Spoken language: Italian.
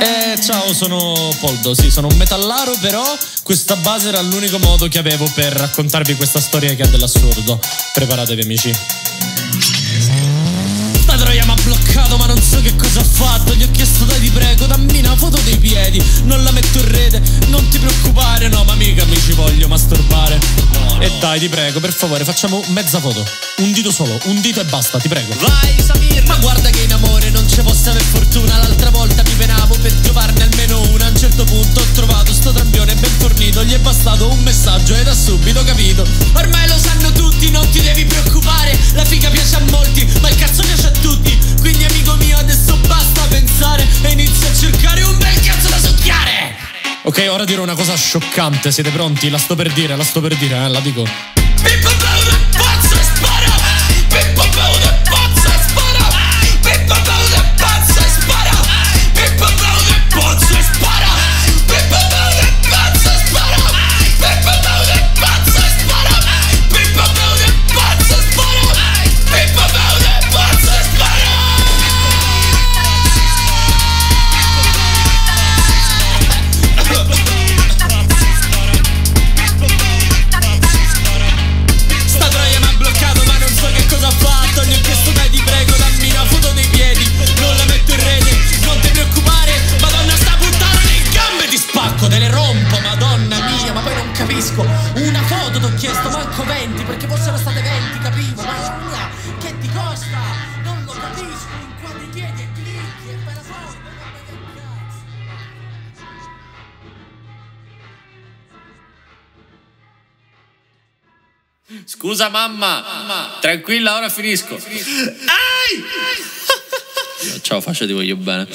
Eh, ciao, sono Poldo, sì, sono un metallaro, però questa base era l'unico modo che avevo per raccontarvi questa storia che ha dell'assurdo. Preparatevi, amici. Sta troia mi ha bloccato, ma non so che cosa ha fatto. Gli ho chiesto dai ti prego, dammi una foto dei piedi. Non la metto in rete, non ti preoccupare, no, ma mica mi ci voglio masturbare. E dai, ti prego, per favore, facciamo mezza foto. Un dito solo, un dito e basta, ti prego. Vai Samir Ma guarda che in amore non ci possa aver Ok, ora dirò una cosa scioccante. Siete pronti? La sto per dire, la sto per dire, eh, la dico. Pippo capisco Una foto ti ho chiesto manco 20 Perché fossero state 20 capivo Ma mia che ti costa? Non lo capisco In quanti piedi e clicchi e fai la foto Scusa mamma, tranquilla, ora finisco. Ai! Ciao, faccia ti voglio bene.